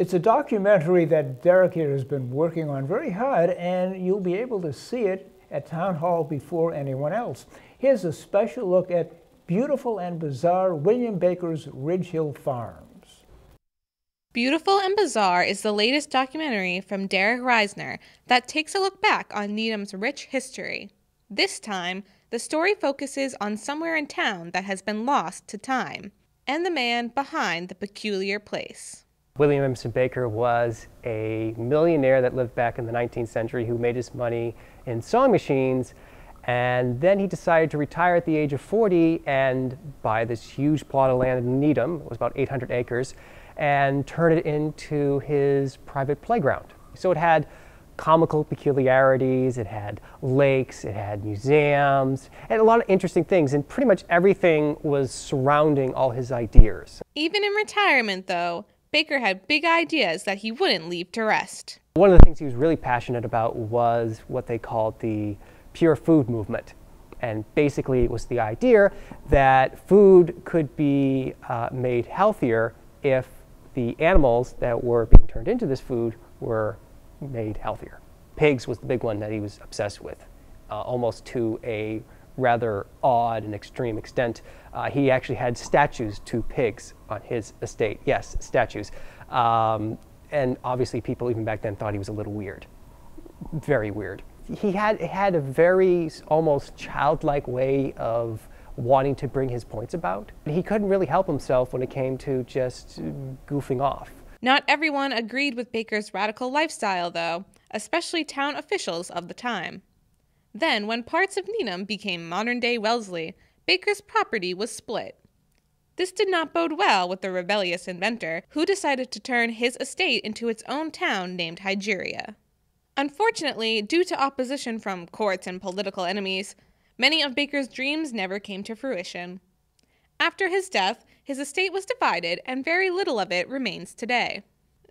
It's a documentary that Derick here has been working on very hard, and you'll be able to see it at Town Hall before anyone else. Here's a special look at beautiful and bizarre William Baker's Ridge Hill Farms. Beautiful and Bizarre is the latest documentary from Derick Risner that takes a look back on Needham's rich history. This time, the story focuses on somewhere in town that has been lost to time and the man behind the peculiar place. William Emerson Baker was a millionaire that lived back in the 19th century who made his money in sewing machines. And then he decided to retire at the age of 40 and buy this huge plot of land in Needham, it was about 800 acres, and turn it into his private playground. So it had comical peculiarities, it had lakes, it had museums, and a lot of interesting things, and pretty much everything was surrounding all his ideas. Even in retirement, though, Baker had big ideas that he wouldn't leave to rest. One of the things he was really passionate about was what they called the pure food movement. And basically, it was the idea that food could be uh, made healthier if the animals that were being turned into this food were made healthier. Pigs was the big one that he was obsessed with, uh, almost to a rather odd and extreme extent. Uh, he actually had statues to pigs on his estate. Yes, statues. Um, and obviously, people even back then thought he was a little weird. Very weird. He had, had a very almost childlike way of wanting to bring his points about. He couldn't really help himself when it came to just goofing off. Not everyone agreed with Baker's radical lifestyle, though, especially town officials of the time. Then, when parts of Needham became modern day Wellesley, Baker's property was split. This did not bode well with the rebellious inventor, who decided to turn his estate into its own town named Hygeria. Unfortunately, due to opposition from courts and political enemies, many of Baker's dreams never came to fruition. After his death, his estate was divided, and very little of it remains today.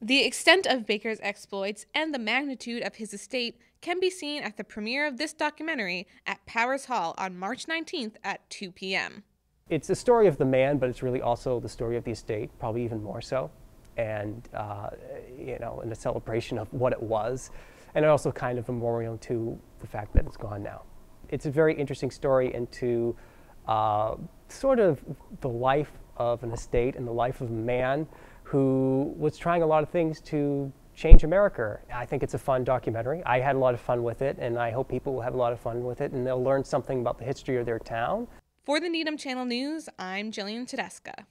The extent of Baker's exploits and the magnitude of his estate can be seen at the premiere of this documentary at Powers Hall on March 19th at 2 p.m. It's the story of the man, but it's really also the story of the estate, probably even more so, and uh, you know, in a celebration of what it was, and also kind of a memorial to the fact that it's gone now. It's a very interesting story into uh, sort of the life of an estate and the life of a man who was trying a lot of things to change America. I think it's a fun documentary. I had a lot of fun with it, and I hope people will have a lot of fun with it and they'll learn something about the history of their town. For the Needham Channel News, I'm Jillian Tedesca.